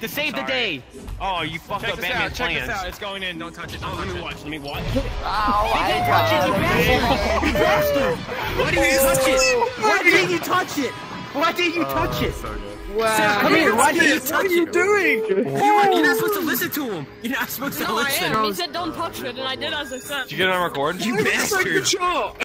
to save the day. Oh, you fucked Check up Batman's out. Check this out. It's going in. Don't touch it. Don't Oh, let me me it. watch. Let me watch. Oh my god. You bastard! Why did you touch it? Why did you touch it? Why did you touch it? So good. Wow. Come here. Why didn't you What are you doing? You are, you're not supposed to listen to him. You're not supposed to No, I am. He said don't touch it, and I did as I said. Did you get it on record? You bastard.